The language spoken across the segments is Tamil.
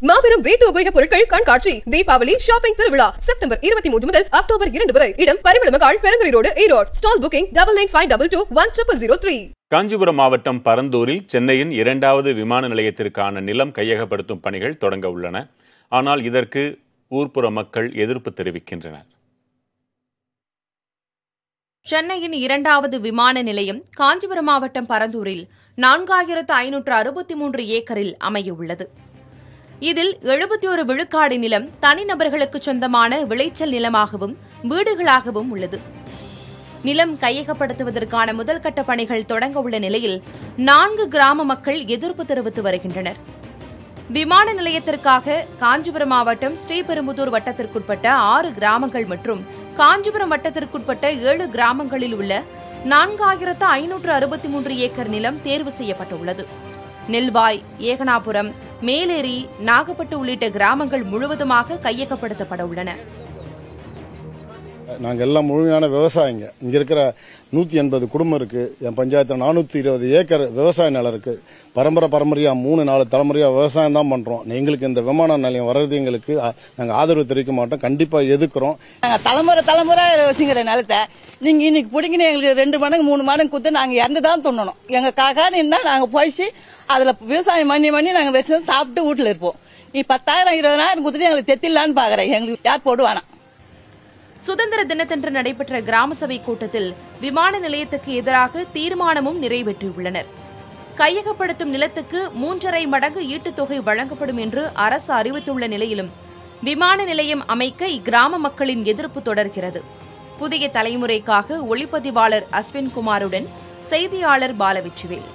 மாபெரும் வீட்டு உபயோகப் பொருட்கள் கண்காட்சி தீபாவளி ஷாப்பிங் திருவிழா செப்டம்பர் இருபத்தி மூன்று முதல் அக்டோபர் இரண்டு வரை. இடம் Parimala Mahal Perundurai road Erode. Stall booking double nine five double two one triple zero three Kanchipuram மாவட்டம் பரந்தூரில் சென்னையின் இரண்டாவது விமான நிலையத்திற்கான நிலம் கையகப்படுத்தும் பணிகள் தொடங்க உள்ளன. ஆனால் இதற்கு ஊர்ப்புற மக்கள் எதிர்ப்பு தெரிவிக்கின்றனர். சென்னையின் இரண்டாவது விமான நிலையம் காஞ்சிபுரம் மாவட்டம் பரந்தூரில் நான்காயிரத்து ஐநூற்று அறுபத்தி மூன்று ஏக்கரில் அமையவுள்ளது. இதில் எழுபத்தி ஒரு விழுக்காடு நிலம் தனிநபர்களுக்கு சொந்தமான விளைச்சல் நிலமாகவும் வீடுகளாகவும் உள்ளது. நிலம் கையகப்படுத்துவதற்கான முதல்கட்ட பணிகள் தொடங்க உள்ள நிலையில் நான்கு கிராம மக்கள் எதிர்ப்பு தெரிவித்து வருகின்றனர். விமான நிலையத்திற்காக காஞ்சிபுரம் மாவட்டம் ஸ்ரீபெரும்புதூர் வட்டத்திற்குட்பட்ட ஆறு கிராமங்கள் மற்றும் காஞ்சிபுரம் வட்டத்திற்குட்பட்ட ஏழு கிராமங்களில் உள்ள நான்காயிரத்து ஐநூற்று அறுபத்தி மூன்று ஏக்கர் நிலம் தேர்வு செய்யப்பட்டுள்ளது. நெல்வாய் ஏகனாபுரம் மேலேரி நாகப்பட்டு உள்ளிட்ட கிராமங்கள் முழுவதுமாக கையகப்படுத்தப்பட உள்ளன. நாங்கள் எல்லாம் முழுமையான விவசாயிங்க. இங்கே இருக்கிற நூற்றி எண்பது குடும்பம் இருக்கு. என் பஞ்சாயத்தில் நானூற்றி இருபது ஏக்கர் விவசாய நிலம் இருக்கு. பரம்பரை பரம்பரையா மூணு நாலு தலைமுறையா விவசாயம் தான் பண்றோம். எங்களுக்கு இந்த விமான நிலையம் வர்றது எங்களுக்கு அ, நாங்க ஆதரவு தெரிவிக்க மாட்டோம். கண்டிப்பா எதிர்க்கிறோம். நாங்க தலைமுறை தலைமுறை வச்சுக்கிற நிலத்தை நீங்க இன்னைக்கு பிடிங்கின எங்களுக்கு ரெண்டு மடங்கு மூணு மடங்கு கொடுத்து நாங்க இறந்து தான் துண்ணணும். எங்க காக்கான்னு இருந்தா நாங்க போயிச்சு அதுல விவசாயம் பண்ணி பண்ணி நாங்க வச்சு சாப்பிட்டு வீட்டுல இருப்போம். நீ பத்தாயிரம் இருபதாயிரம் கொடுத்துட்டு எங்களுக்கு தெத்திடலான்னு பாக்குறேன். எங்களுக்கு யார் போடுவானா சுதந்திர தினத்தன்று நடைபெற்ற கிராம சபை கூட்டத்தில் விமான நிலையத்துக்கு எதிராக தீர்மானமும் நிறைவேற்றியுள்ளனர். கையகப்படுத்தும் நிலத்துக்கு மூன்றரை மடங்கு ஈட்டுத்தொகை வழங்கப்படும் என்று அரசு அறிவித்துள்ள நிலையிலும் விமான நிலையம் அமைக்க இக்கிராம மக்களின் எதிர்ப்பு தொடர்கிறது. புதிய தலைமுறைக்காக ஒளிப்பதிவாளர் அஸ்வின் குமாருடன் செய்தியாளர் பாலவிச்சுவேல்.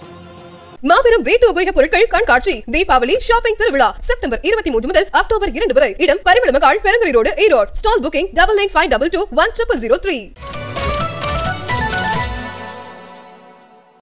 மாபெரும் வீட்டு உபயோகப் பொருட்கள் கண்காட்சி தீபாவளி ஷாப்பிங் திருவிழா செப்டம்பர் இருபத்தி மூன்று முதல் அக்டோபர் இரண்டு வரை இடம் Parimala Mahal Perundurai road Erode stall booking double nine five double two one triple zero three